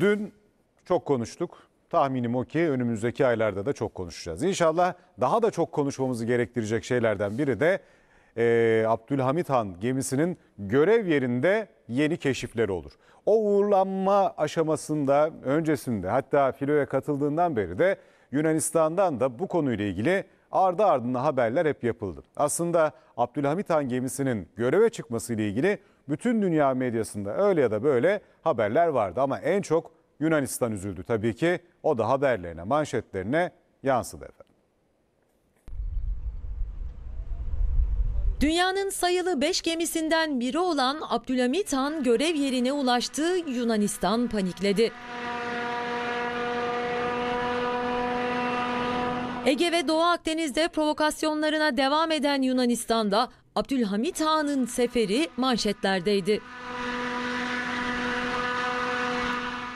Dün çok konuştuk. Tahminim o ki önümüzdeki aylarda da çok konuşacağız. İnşallah daha da çok konuşmamızı gerektirecek şeylerden biri de e, Abdülhamit Han gemisinin görev yerinde yeni keşifleri olur. O uğurlanma aşamasında öncesinde hatta filoya katıldığından beri de Yunanistan'dan da bu konuyla ilgili ardı ardına haberler hep yapıldı. Aslında Abdülhamit Han gemisinin göreve çıkması ile ilgili bütün dünya medyasında öyle ya da böyle haberler vardı ama en çok Yunanistan üzüldü tabii ki. O da haberlerine, manşetlerine yansıdı efendim. Dünyanın sayılı 5 gemisinden biri olan Abdülhamit Han görev yerine ulaştı, Yunanistan panikledi. Ege ve Doğu Akdeniz'de provokasyonlarına devam eden Yunanistan'da Abdülhamit Han'ın seferi manşetlerdeydi.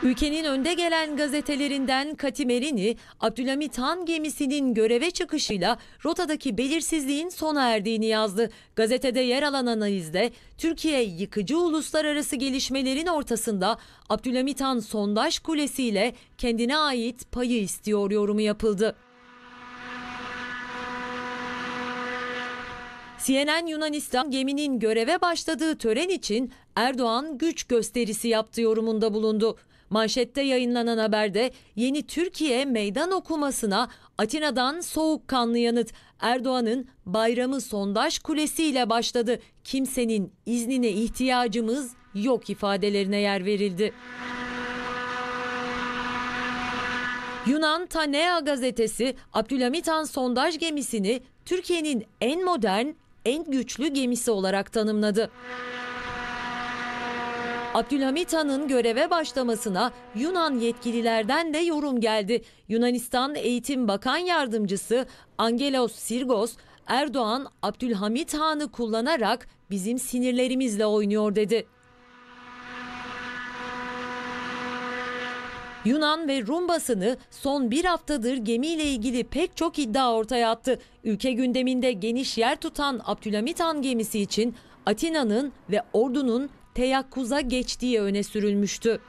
Ülkenin önde gelen gazetelerinden Katimerini, Abdülhamit Han gemisinin göreve çıkışıyla rotadaki belirsizliğin sona erdiğini yazdı. Gazetede yer alan analizde Türkiye yıkıcı uluslararası gelişmelerin ortasında Abdülhamit Han sondaj kulesiyle kendine ait payı istiyor yorumu yapıldı. CNN Yunanistan geminin göreve başladığı tören için Erdoğan güç gösterisi yaptı yorumunda bulundu. Manşette yayınlanan haberde yeni Türkiye meydan okumasına Atina'dan soğukkanlı yanıt Erdoğan'ın bayramı sondaj kulesiyle başladı. Kimsenin iznine ihtiyacımız yok ifadelerine yer verildi. Yunan Tanea gazetesi Abdülhamit Han sondaj gemisini Türkiye'nin en modern, en güçlü gemisi olarak tanımladı. Abdülhamit Han'ın göreve başlamasına Yunan yetkililerden de yorum geldi. Yunanistan Eğitim Bakan Yardımcısı Angelos Sirgos, Erdoğan Abdülhamit Han'ı kullanarak bizim sinirlerimizle oynuyor dedi. Yunan ve Rum basını son bir haftadır gemiyle ilgili pek çok iddia ortaya attı. Ülke gündeminde geniş yer tutan Abdülhamit Han gemisi için Atina'nın ve ordunun teyakkuza geçtiği öne sürülmüştü.